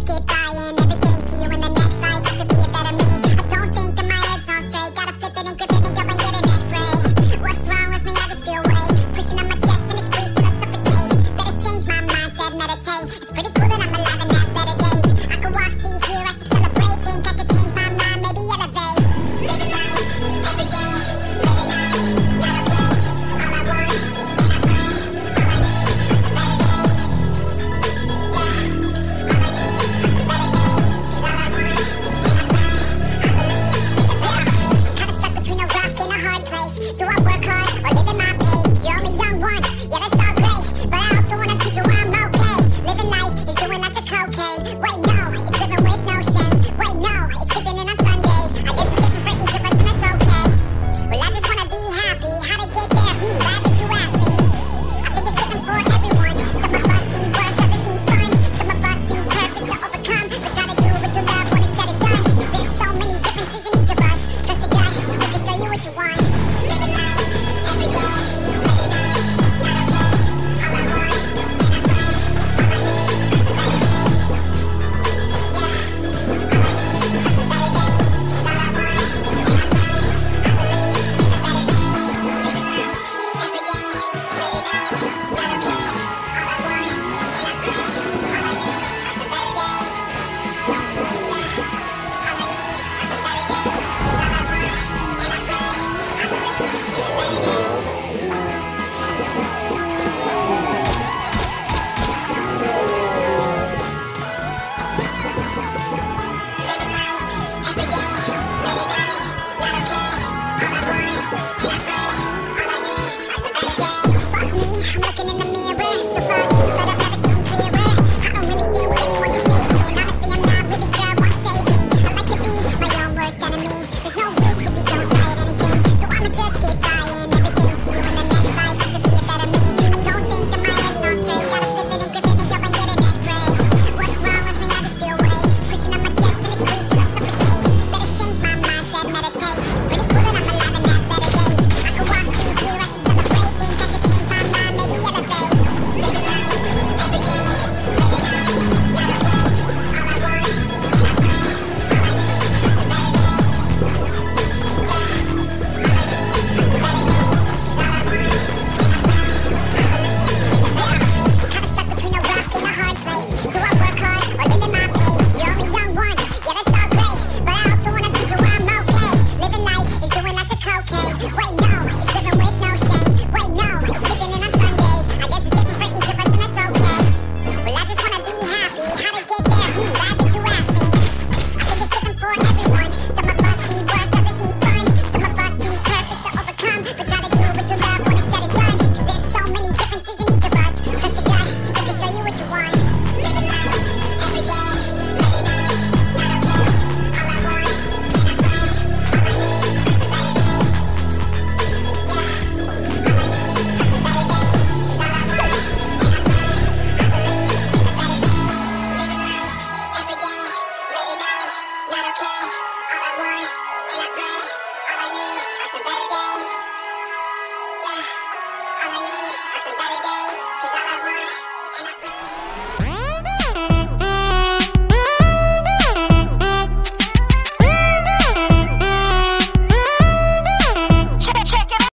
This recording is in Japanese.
けたい。